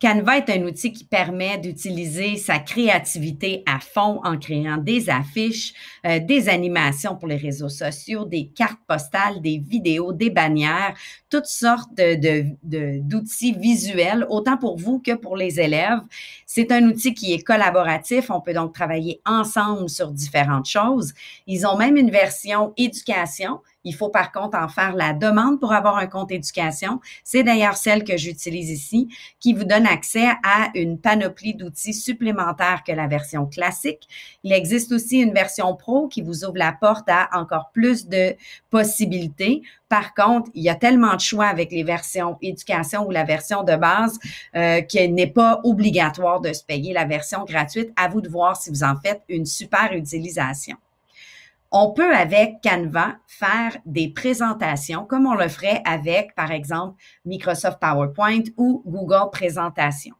Canva est un outil qui permet d'utiliser sa créativité à fond en créant des affiches, euh, des animations pour les réseaux sociaux, des cartes postales, des vidéos, des bannières, toutes sortes d'outils visuels, autant pour vous que pour les élèves. C'est un outil qui est collaboratif. On peut donc travailler ensemble sur différentes choses. Ils ont même une version éducation il faut par contre en faire la demande pour avoir un compte éducation. C'est d'ailleurs celle que j'utilise ici, qui vous donne accès à une panoplie d'outils supplémentaires que la version classique. Il existe aussi une version pro qui vous ouvre la porte à encore plus de possibilités. Par contre, il y a tellement de choix avec les versions éducation ou la version de base euh, qu'il n'est pas obligatoire de se payer la version gratuite. À vous de voir si vous en faites une super utilisation. On peut avec Canva faire des présentations comme on le ferait avec, par exemple, Microsoft PowerPoint ou Google Présentation.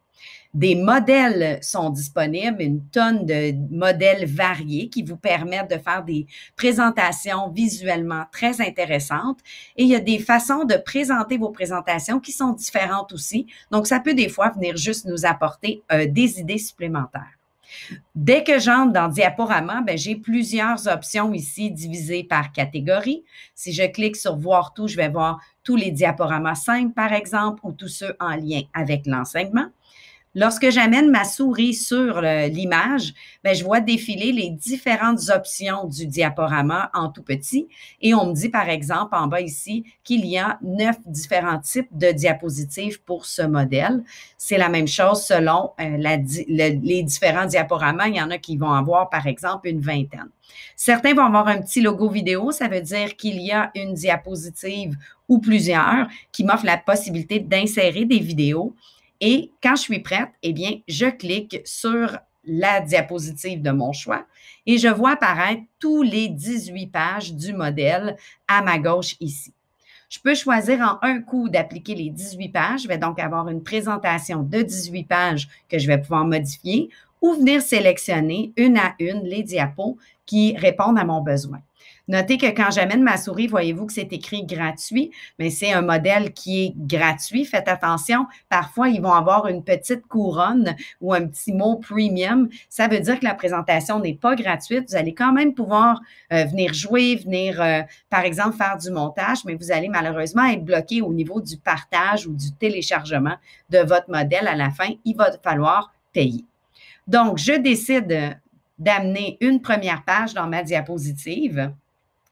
Des modèles sont disponibles, une tonne de modèles variés qui vous permettent de faire des présentations visuellement très intéressantes. Et il y a des façons de présenter vos présentations qui sont différentes aussi. Donc, ça peut des fois venir juste nous apporter euh, des idées supplémentaires. Dès que j'entre dans Diaporama, ben, j'ai plusieurs options ici divisées par catégorie. Si je clique sur Voir tout, je vais voir tous les diaporamas simples, par exemple, ou tous ceux en lien avec l'enseignement. Lorsque j'amène ma souris sur l'image, ben, je vois défiler les différentes options du diaporama en tout petit et on me dit par exemple en bas ici qu'il y a neuf différents types de diapositives pour ce modèle. C'est la même chose selon euh, les différents diaporamas. Il y en a qui vont avoir par exemple une vingtaine. Certains vont avoir un petit logo vidéo, ça veut dire qu'il y a une diapositive ou plusieurs qui m'offrent la possibilité d'insérer des vidéos. Et quand je suis prête, eh bien, je clique sur la diapositive de mon choix et je vois apparaître tous les 18 pages du modèle à ma gauche ici. Je peux choisir en un coup d'appliquer les 18 pages. Je vais donc avoir une présentation de 18 pages que je vais pouvoir modifier ou venir sélectionner une à une les diapos qui répondent à mon besoin. Notez que quand j'amène ma souris, voyez-vous que c'est écrit gratuit, mais c'est un modèle qui est gratuit. Faites attention, parfois ils vont avoir une petite couronne ou un petit mot premium. Ça veut dire que la présentation n'est pas gratuite. Vous allez quand même pouvoir euh, venir jouer, venir, euh, par exemple, faire du montage, mais vous allez malheureusement être bloqué au niveau du partage ou du téléchargement de votre modèle. À la fin, il va falloir payer. Donc, je décide d'amener une première page dans ma diapositive.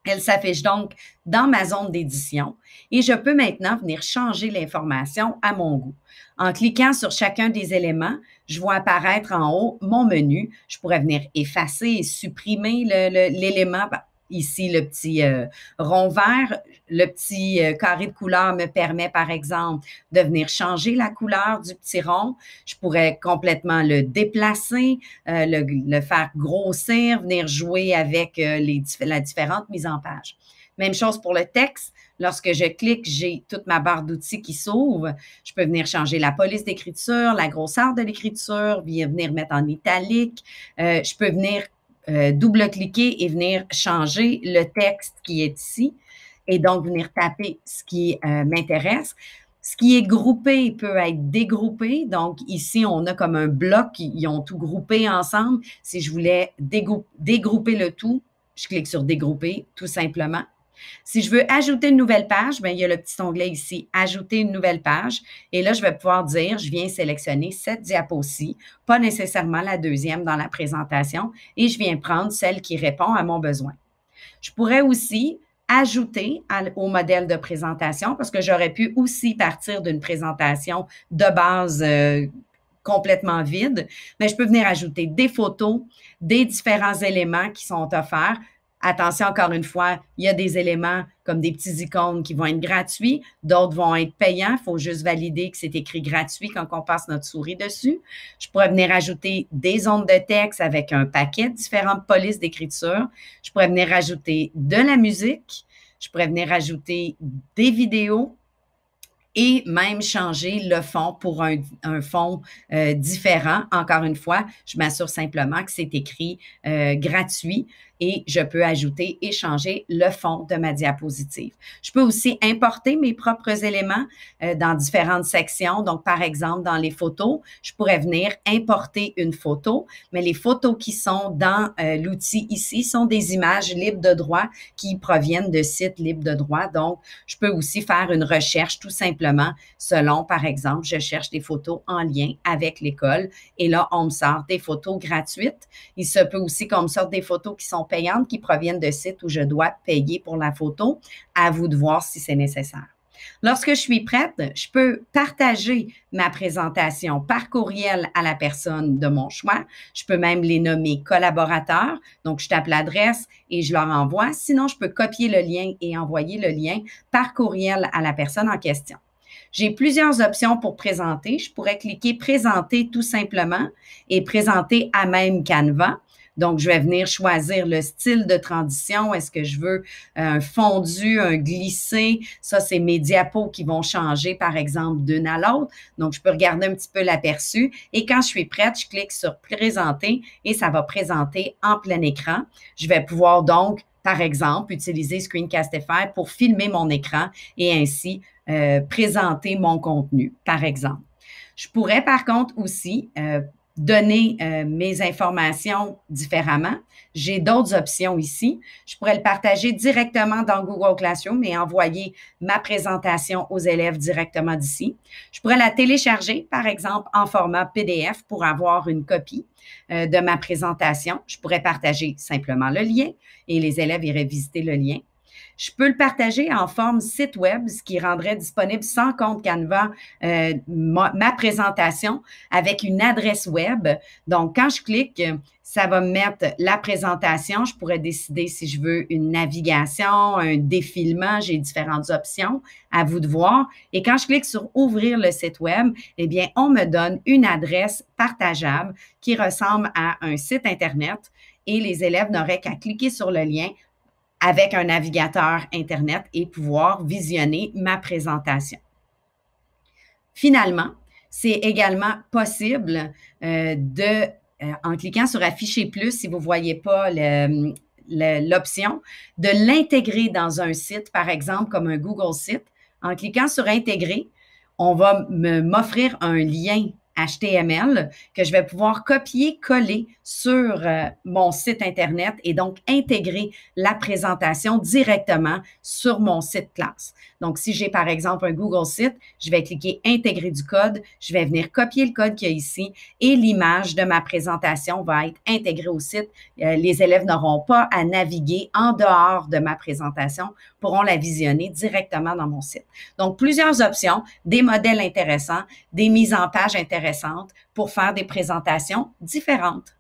Elle s'affiche donc dans ma zone d'édition et je peux maintenant venir changer l'information à mon goût. En cliquant sur chacun des éléments, je vois apparaître en haut mon menu. Je pourrais venir effacer et supprimer l'élément Ici, le petit euh, rond vert, le petit euh, carré de couleur me permet, par exemple, de venir changer la couleur du petit rond. Je pourrais complètement le déplacer, euh, le, faire grossir, venir jouer avec les, la différente mise en page. Même chose pour le texte. Lorsque je clique, j'ai toute ma barre d'outils qui s'ouvre. Je peux venir changer la police d'écriture, la grosseur de l'écriture, venir mettre en italique. je peux venir euh, double-cliquer et venir changer le texte qui est ici et donc venir taper ce qui euh, m'intéresse. Ce qui est groupé peut être dégroupé. Donc, ici, on a comme un bloc, ils ont tout groupé ensemble. Si je voulais dégrouper le tout, je clique sur dégrouper, tout simplement. Si je veux ajouter une nouvelle page, bien, il y a le petit onglet ici, Ajouter une nouvelle page. Et là, je vais pouvoir dire, je viens sélectionner cette diapo-ci, pas nécessairement la deuxième dans la présentation, et je viens prendre celle qui répond à mon besoin. Je pourrais aussi ajouter au modèle de présentation parce que j'aurais pu aussi partir d'une présentation de base euh, complètement vide, mais je peux venir ajouter des photos, des différents éléments qui sont offerts. Attention, encore une fois, il y a des éléments comme des petits icônes qui vont être gratuits, d'autres vont être payants. Il faut juste valider que c'est écrit gratuit quand on passe notre souris dessus. Je pourrais venir ajouter des ondes de texte avec un paquet de différentes polices d'écriture. Je pourrais venir ajouter de la musique. Je pourrais venir ajouter des vidéos et même changer le fond pour un, fond euh, différent. Encore une fois, je m'assure simplement que c'est écrit euh, gratuit. et je peux ajouter et changer le fond de ma diapositive. Je peux aussi importer mes propres éléments euh, dans différentes sections. Donc, par exemple, dans les photos, je pourrais venir importer une photo, mais les photos qui sont dans l'outil ici sont des images libres de droit qui proviennent de sites libres de droit. Donc, je peux aussi faire une recherche tout simplement selon, par exemple, je cherche des photos en lien avec l'école et là, on me sort des photos gratuites. Il se peut aussi qu'on me sorte des photos qui sont payantes, qui proviennent de sites où je dois payer pour la photo. À vous de voir si c'est nécessaire. Lorsque je suis prête, je peux partager ma présentation par courriel à la personne de mon choix. Je peux même les nommer collaborateurs. Donc, je tape l'adresse et je leur envoie. Sinon, je peux copier le lien et envoyer le lien par courriel à la personne en question. J'ai plusieurs options pour présenter. Je pourrais cliquer Présenter tout simplement et présenter à même Canva. Donc, je vais venir choisir le style de transition. Est-ce que je veux un fondu, un glissé? Ça, c'est mes diapos qui vont changer, par exemple, d'une à l'autre. Donc, je peux regarder un petit peu l'aperçu. Et quand je suis prête, je clique sur Présenter et ça va présenter en plein écran. Je vais pouvoir donc par exemple, utiliser Screencastify pour filmer mon écran et ainsi euh, présenter mon contenu, par exemple. Je pourrais par contre aussi euh, donner euh, mes informations différemment. J'ai d'autres options ici. Je pourrais le partager directement dans Google Classroom et envoyer ma présentation aux élèves directement d'ici. Je pourrais la télécharger, par exemple, en format PDF pour avoir une copie de ma présentation. Je pourrais partager simplement le lien et les élèves iraient visiter le lien. Je peux le partager en forme site web, ce qui rendrait disponible sans compte Canva euh, ma, présentation avec une adresse web. Donc, quand je clique, ça va me mettre la présentation. Je pourrais décider si je veux une navigation, un défilement. J'ai différentes options à vous de voir. Et quand je clique sur ouvrir le site web, eh bien, on me donne une adresse partageable qui ressemble à un site Internet et les élèves n'auraient qu'à cliquer sur le lien avec un navigateur Internet et pouvoir visionner ma présentation. Finalement, c'est également possible euh, de, euh, en cliquant sur Afficher plus, si vous ne voyez pas l'option, de l'intégrer dans un site, par exemple comme un Google Site. En cliquant sur Intégrer, on va m'offrir un lien HTML que je vais pouvoir copier-coller sur euh, mon site Internet et donc intégrer la présentation directement sur mon site classe. Donc, si j'ai par exemple un Google Site, je vais cliquer Intégrer du code, je vais venir copier le code qu'il y a ici et l'image de ma présentation va être intégrée au site. Euh, les élèves n'auront pas à naviguer en dehors de ma présentation, pourront la visionner directement dans mon site. Donc, plusieurs options, des modèles intéressants, des mises en page pour faire des présentations différentes.